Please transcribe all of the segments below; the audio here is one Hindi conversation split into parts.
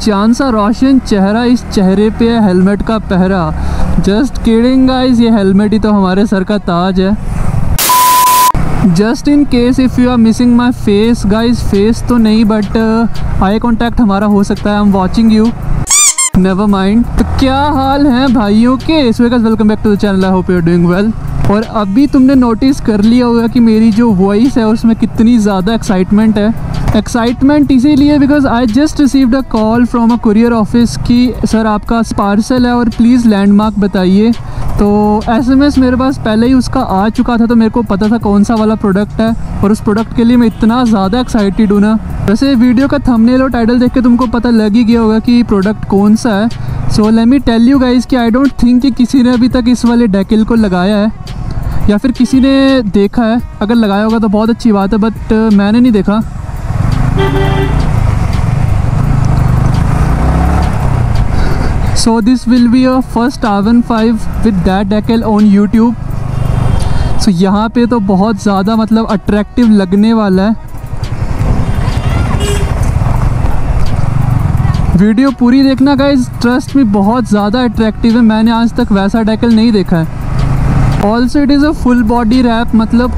चाँद सा रोशन चेहरा इस चेहरे पे है, हेलमेट का पहरा। जस्ट किडिंग गाइस, ये हेलमेट ही तो हमारे सर का ताज है। Just in case if you are missing my face guys face तो नहीं, बट आई कॉन्टैक्ट हमारा हो सकता है I am watching you never mind तो क्या हाल है भाइयों के? Welcome back to the channel I hope you are doing well और अभी तुमने नोटिस कर लिया होगा कि मेरी जो वॉइस है, उसमें कितनी ज़्यादा एक्साइटमेंट है। एक्साइटमेंट इसीलिए because I just received a call from a courier office कि, सर, आपका पार्सल है और प्लीज़ लैंडमार्क बताइए। तो एसएमएस मेरे पास पहले ही उसका आ चुका था तो मेरे को पता था कौन सा वाला प्रोडक्ट है। और उस प्रोडक्ट के लिए मैं इतना ज़्यादा एक्साइटेड हूँ ना। वैसे वीडियो का थंबनेल और टाइटल देख के तुमको पता लग ही गया होगा कि प्रोडक्ट कौन सा है। So let me tell you guys कि आई डोंट थिंक कि किसी ने अभी तक इस वाले डेकिल को लगाया है, या फिर किसी ने देखा है। अगर लगाया होगा तो बहुत अच्छी बात है बट मैंने नहीं देखा। So, this will be a first R15 with that decal on YouTube. So, यहाँ पे तो बहुत ज़्यादा मतलब अट्रैक्टिव लगने वाला है। वीडियो पूरी देखना गाइज़ ट्रस्ट में बहुत ज़्यादा अट्रैक्टिव है। मैंने आज तक वैसा डेकल नहीं देखा है। Also it is a full body wrap मतलब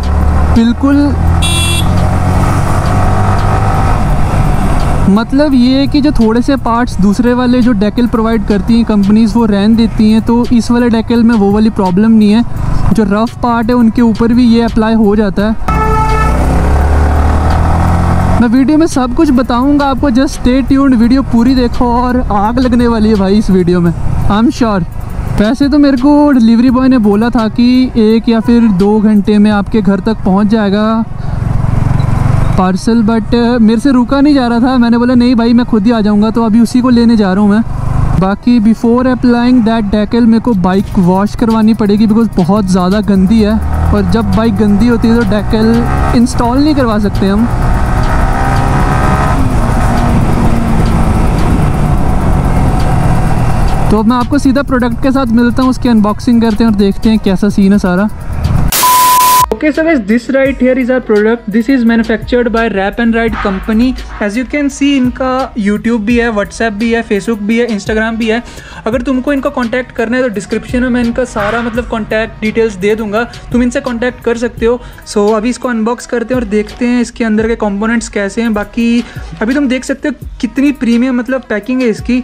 बिल्कुल मतलब ये है कि जो थोड़े से पार्ट्स दूसरे वाले जो डेकल प्रोवाइड करती हैं कंपनीज़ वो रहन देती हैं तो इस वाले डेकल में वो वाली प्रॉब्लम नहीं है। जो रफ़ पार्ट है, उनके ऊपर भी ये अप्लाई हो जाता है। मैं वीडियो में सब कुछ बताऊँगा आपको जस्ट स्टे ट्यून्ड वीडियो पूरी देखो और आग लगने वाली है भाई इस वीडियो में आई एम श्योर वैसे तो मेरे को डिलीवरी बॉय ने बोला था कि एक या फिर दो घंटे में आपके घर तक पहुँच जाएगा पार्सल बट मेरे से रुका नहीं जा रहा था। मैंने बोला, नहीं भाई, मैं खुद ही आ जाऊँगा तो अभी उसी को लेने जा रहा हूँ मैं। बाकी बिफ़ोर अप्लाइंग दैट डेकल मेरे को बाइक वॉश करवानी पड़ेगी बिकॉज़ बहुत ज़्यादा गंदी है। और जब बाइक गंदी होती है तो डेकल इंस्टॉल नहीं करवा सकते हम। तो अब मैं आपको सीधा प्रोडक्ट के साथ मिलता हूँ उसकी अनबॉक्सिंग करते हैं और देखते हैं कैसा सीन है सारा। Okay so guys this right here is our product. This is manufactured by rap and ride company. As you can see इनका YouTube भी है WhatsApp भी है Facebook भी है Instagram भी है। अगर तुमको इनका कांटेक्ट करना है तो डिस्क्रिप्शन में मैं इनका सारा मतलब कांटेक्ट डिटेल्स दे दूँगा। तुम इनसे कांटेक्ट कर सकते हो। सो so, अभी इसको अनबॉक्स करते हैं और देखते हैं इसके अंदर के कंपोनेंट्स कैसे हैं। बाकी अभी तुम देख सकते हो कितनी प्रीमियम मतलब पैकिंग है इसकी।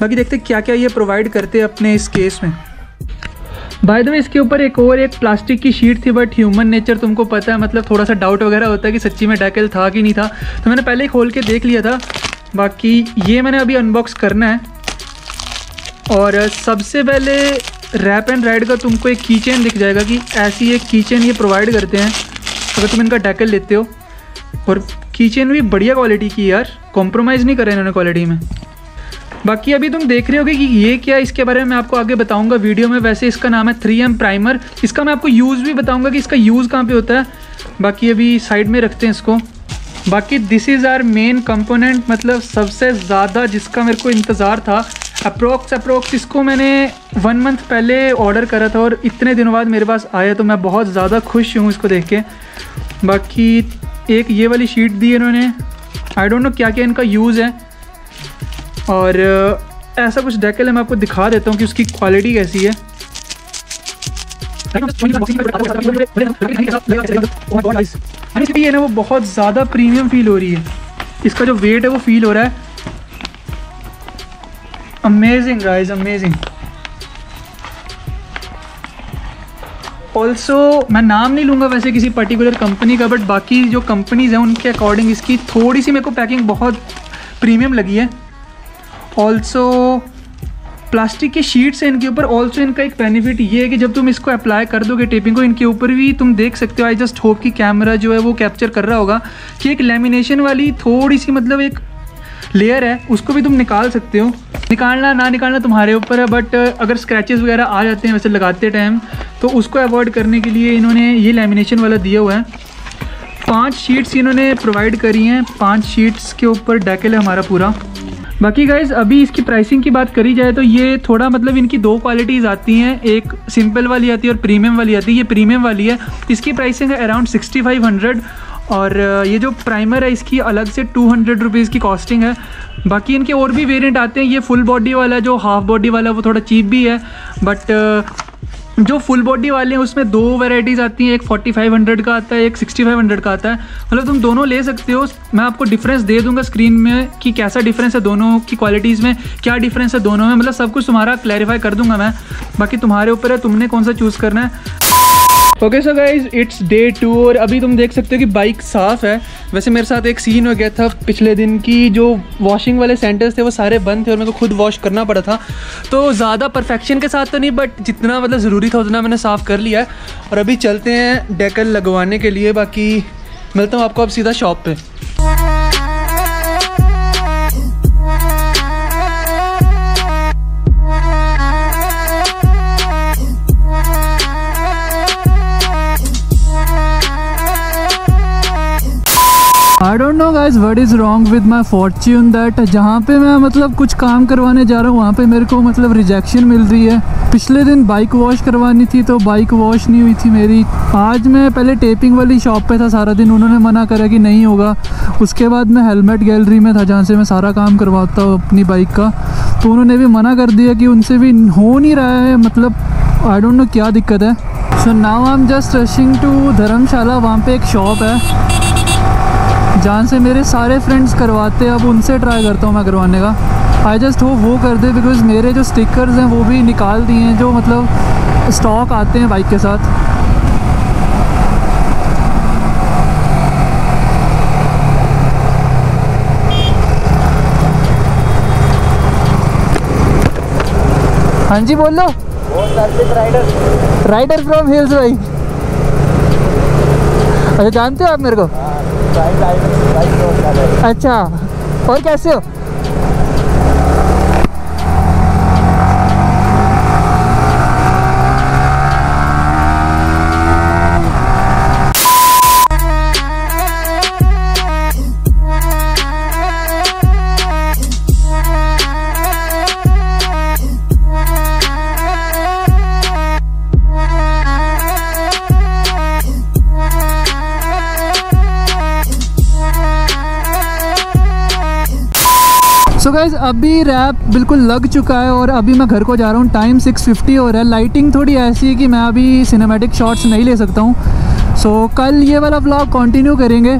बाकी देखते क्या क्या ये प्रोवाइड करते हैं अपने इस केस में। बाय द वे इसके ऊपर एक और एक प्लास्टिक की शीट थी बट ह्यूमन नेचर तुमको पता है मतलब थोड़ा सा डाउट वगैरह होता है कि सच्ची में डैकल था कि नहीं था। तो मैंने पहले ही खोल के देख लिया था। बाकी ये मैंने अभी अनबॉक्स करना है। और सबसे पहले रैप एंड राइड का तुमको एक की चेन दिख जाएगा कि ऐसी एक की चेन ये प्रोवाइड करते हैं। अगर तुम इनका डैकल लेते हो। और की चेन भी बढ़िया क्वालिटी की यार। कॉम्प्रोमाइज़ नहीं करें इन्होंने क्वालिटी में। बाकी अभी तुम देख रहे होगे कि ये क्या इसके बारे में मैं आपको आगे बताऊँगा वीडियो में। वैसे इसका नाम है थ्री एम प्राइमर। इसका मैं आपको यूज़ भी बताऊँगा कि इसका यूज़ कहाँ पे होता है। बाकी अभी साइड में रखते हैं इसको। बाकी this is our main component मतलब सबसे ज़्यादा जिसका मेरे को इंतज़ार था। अप्रोक्स अप्रोक्स इसको मैंने वन मंथ पहले ऑर्डर करा था और इतने दिनों बाद मेरे पास आया तो मैं बहुत ज़्यादा खुश हूँ इसको देख के। बाकी एक ये वाली शीट दी इन्होंने। आई डोंट नो क्या क्या इनका यूज़ है। और ऐसा कुछ डेकल है मैं आपको दिखा देता हूँ कि उसकी क्वालिटी कैसी है। ये ना वो बहुत ज़्यादा प्रीमियम फील हो रही है। इसका जो वेट है वो फील हो रहा है। अमेजिंग गाइस अमेजिंग ऑल्सो मैं नाम नहीं लूँगा वैसे किसी पर्टिकुलर कंपनी का बट बाकी जो कंपनीज़ हैं, उनके अकॉर्डिंग इसकी थोड़ी सी मेरे को पैकिंग बहुत प्रीमियम लगी है। ऑल्सो प्लास्टिक की शीट्स हैं इनके ऊपर. ऑल्सो इनका एक बेनिफिट ये है कि जब तुम इसको अप्लाई कर दोगे टेपिंग को, इनके ऊपर भी तुम देख सकते हो. आई जस्ट होप कि कैमरा जो है वो कैप्चर कर रहा होगा कि एक लेमिनेशन वाली थोड़ी सी मतलब एक लेयर है, उसको भी तुम निकाल सकते हो. निकालना, ना निकालना तुम्हारे ऊपर है बट अगर स्क्रैचेस वगैरह आ जाते हैं वैसे लगाते टाइम तो उसको अवॉइड करने के लिए इन्होंने ये लेमिनेशन वाला दिया हुआ है. पाँच शीट्स इन्होंने प्रोवाइड करी हैं. पाँच शीट्स के ऊपर डेकल है हमारा पूरा. बाकी गाइज़ अभी इसकी प्राइसिंग की बात करी जाए तो ये थोड़ा मतलब इनकी दो क्वालिटीज़ आती हैं। एक सिंपल वाली आती है और प्रीमियम वाली आती है। ये प्रीमियम वाली है। इसकी प्राइसिंग है अराउंड सिक्सटी फाइव हंड्रेड और ये जो प्राइमर है, इसकी अलग से टू हंड्रेड रुपीज़ की कॉस्टिंग है। बाकी इनके और भी वेरिएंट आते हैं। ये फुल बॉडी वाला जो हाफ़ बॉडी वाला, वो थोड़ा चीप भी है। बट जो फुल बॉडी वाले हैं, उसमें दो वेराइटीज़ आती हैं, एक 4500 का आता है, एक 6500 का आता है। मतलब तुम दोनों ले सकते हो। मैं आपको डिफरेंस दे दूँगा स्क्रीन में कि कैसा डिफरेंस है दोनों की क्वालिटीज़ में, क्या डिफरेंस है दोनों में। मतलब सब कुछ तुम्हारा क्लैरिफाई कर दूँगा मैं। बाकी तुम्हारे ऊपर है, तुमने कौन सा चूज़ करना है? Okay so guys it's day two और अभी तुम देख सकते हो कि बाइक साफ़ है। वैसे मेरे साथ एक सीन हो गया था पिछले दिन की जो वॉशिंग वाले सेंटर्स थे, वो सारे बंद थे और मेरे को खुद वॉश करना पड़ा था। तो ज़्यादा परफेक्शन के साथ तो नहीं बट जितना मतलब ज़रूरी था, उतना मैंने साफ़ कर लिया है। और अभी चलते हैं डेकल लगवाने के लिए, बाकी मिलता हूँ आपको अब सीधा शॉप पर guys what is wrong with my fortune that जहाँ पे मैं मतलब कुछ काम करवाने जा रहा हूँ, वहाँ पे मेरे को मतलब रिजेक्शन मिल रही है। पिछले दिन बाइक वॉश करवानी थी तो बाइक वॉश नहीं हुई थी मेरी। आज मैं पहले टेपिंग वाली शॉप पे था, सारा दिन उन्होंने मना करा कि नहीं होगा। उसके बाद मैं हेलमेट गैलरी में था, जहाँ से मैं सारा काम करवाता हूँ अपनी बाइक का। तो उन्होंने भी मना कर दिया कि उनसे भी हो नहीं रहा है मतलब आई डोंट नो क्या दिक्कत है। So now I am just rushing to Dharamshala, वहाँ पे एक शॉप है। जहाँ से मेरे सारे फ्रेंड्स करवाते हैं, अब उनसे ट्राई करता हूँ मैं करवाने का। आई जस्ट होप वो कर दे बिकॉज़ मेरे जो स्टिकर्स हैं, वो भी निकाल दिए हैं, जो मतलब स्टॉक आते हैं बाइक के साथ। हाँ जी, बोल। राइडर फ्रॉम हिल्स भाई। अच्छा जानते हो आप मेरे को? अच्छा और कैसे हो? सो so गाइज़ अभी रैप बिल्कुल लग चुका है और अभी मैं घर को जा रहा हूँ। टाइम 6:50 हो रहा है। लाइटिंग थोड़ी ऐसी है कि मैं अभी सिनेमैटिक शॉट्स नहीं ले सकता हूँ। सो so, कल ये वाला ब्लॉग कंटिन्यू करेंगे।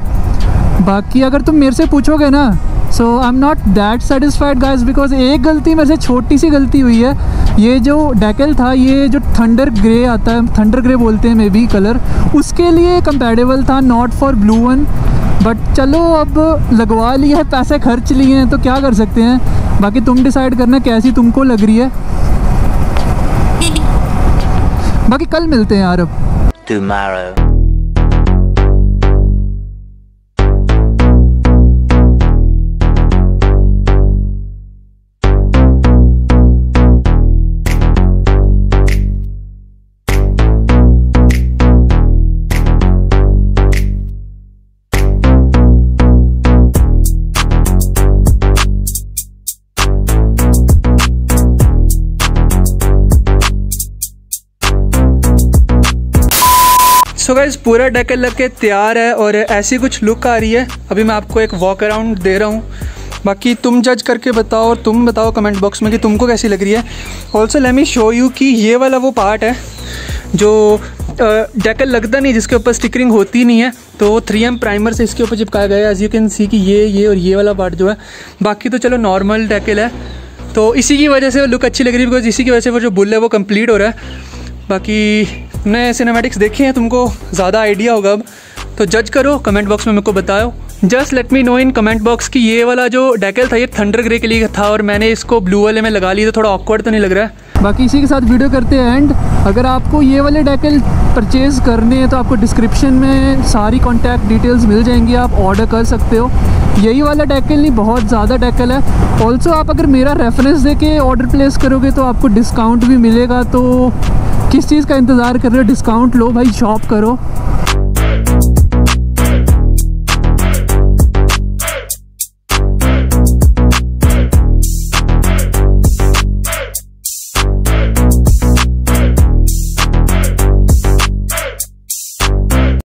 बाकी अगर तुम मेरे से पूछोगे ना so I am not that satisfied guys because एक गलती मेरे से छोटी सी गलती हुई है। ये जो डेकल था ये जो थंडर ग्रे आता है थंडर ग्रे बोलते हैं मे बी कलर उसके लिए कंपेटेबल था not for blue one but चलो अब लगवा लिए है पैसे खर्च लिए हैं तो क्या कर सकते हैं? बाकी तुम डिसाइड करना कैसी तुमको लग रही है। बाकी कल मिलते हैं यार अब। Tomorrow. सो so गाइज़ पूरा डेकल लग के तैयार है और ऐसी कुछ लुक आ रही है। अभी मैं आपको एक वॉक अराउंड दे रहा हूँ। बाकी तुम जज करके बताओ और तुम बताओ कमेंट बॉक्स में कि तुमको कैसी लग रही है। Also let me show you कि ये वाला वो पार्ट है जो डेकल लगता नहीं, जिसके ऊपर स्टिकरिंग होती नहीं है। तो थ्री एम प्राइमर से इसके ऊपर चिपकाया गया है। एज यू कैन सी कि ये ये और ये वाला पार्ट जो है। बाकी तो चलो नॉर्मल डेकल है। तो इसी की वजह से लुक अच्छी लग रही है बिकॉज़ इसी की वजह से वो जो बुल है वो कंप्लीट हो रहा है। बाकी तुमने सिनेमेटिक्स देखे हैं, तुमको ज़्यादा आइडिया होगा अब। तो जज करो कमेंट बॉक्स में मेरे को बताओ। Just let me know in comment box कि ये वाला जो डेकल था, ये थंडर ग्रे के लिए था और मैंने इसको ब्लू वाले में लगा लिया तो थोड़ा ऑकवर्ड तो नहीं लग रहा है। बाकी इसी के साथ वीडियो करते हैं एंड अगर आपको ये वाले डेकल परचेज़ करने हैं तो आपको डिस्क्रिप्शन में सारी कॉन्टैक्ट डिटेल्स मिल जाएँगी, आप ऑर्डर कर सकते हो। यही वाला डेकल नहीं, बहुत ज़्यादा डेकल है। ऑल्सो आप अगर मेरा रेफरेंस दे के ऑर्डर प्लेस करोगे तो आपको डिस्काउंट भी मिलेगा तो किस चीज़ का इंतज़ार कर रहे हो? डिस्काउंट लो भाई शॉप करो।